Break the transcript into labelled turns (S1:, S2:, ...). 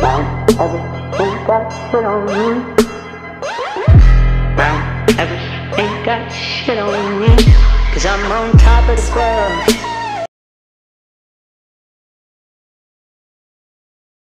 S1: Round everything got shit on me. Round everything got shit on me. Cause I'm on top of the world.